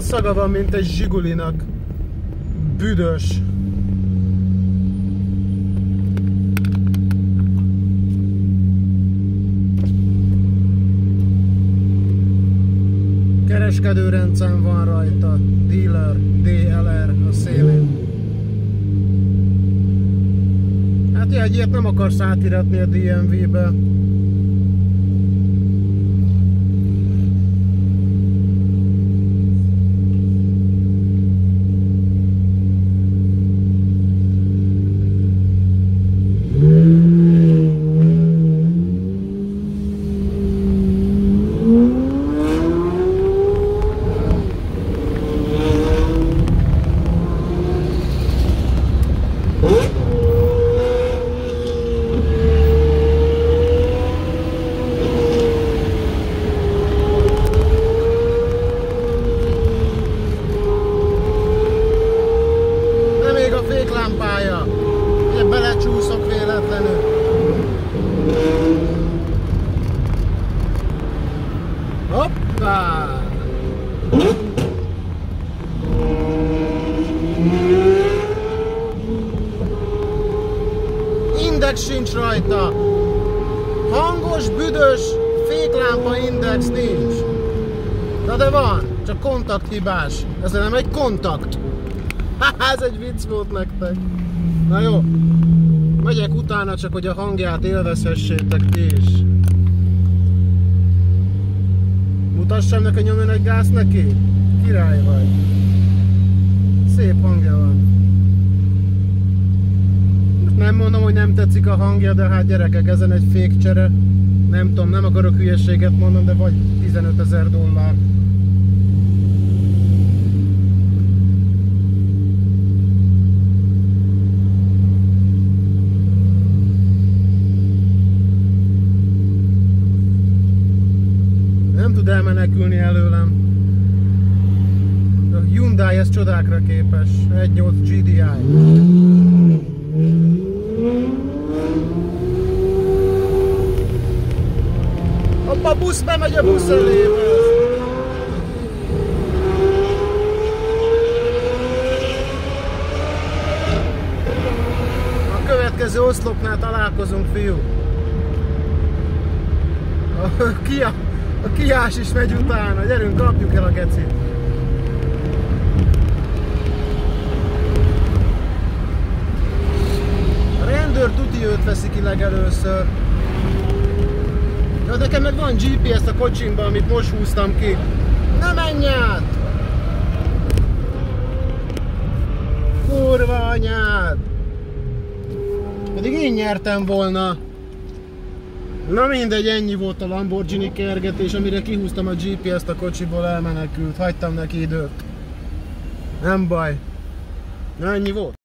szaga van, mint egy zsigulinak. Büdös. Kereskedőrendszám van rajta, dealer, DLR a szélén. Hát ilyet nem akarsz átiratni a DMV-be. lámpája. Ugye belecsúszok véletlenül. Hoppá! Index sincs rajta. Hangos, büdös, féklámpa index nincs. Na de van, csak kontakt hibás. Ez nem egy kontakt. ez egy vicc volt nektek. Na jó, megyek utána csak, hogy a hangját élvezhessétek ti is. Mutassam neki, nyomjon egy gáz neki? Király vagy. Szép hangja van. Nem mondom, hogy nem tetszik a hangja, de hát gyerekek, ezen egy fékcsere. Nem tudom, nem akarok hülyeséget mondani, de vagy 15 ezer dollár. Nem tud elmenekülni előlem. A Hyundai ez csodákra képes. 1.8 GDI. Hoppa, busz bemegy a busz elébe. A következő oszlopnál találkozunk, fiú. A, kia, a kiás is megy utána. Gyerünk, kapjuk el a gecit. Ki legelőször. Ja, nekem meg van GPS a kocsimban, amit most húztam ki. Ne menj át! Kurva anyád! Pedig én nyertem volna. Na mindegy, ennyi volt a Lamborghini kergetés, amire kihúztam a GPS-t a kocsiból, elmenekült. Hagytam neki időt. Nem baj. Na ennyi volt.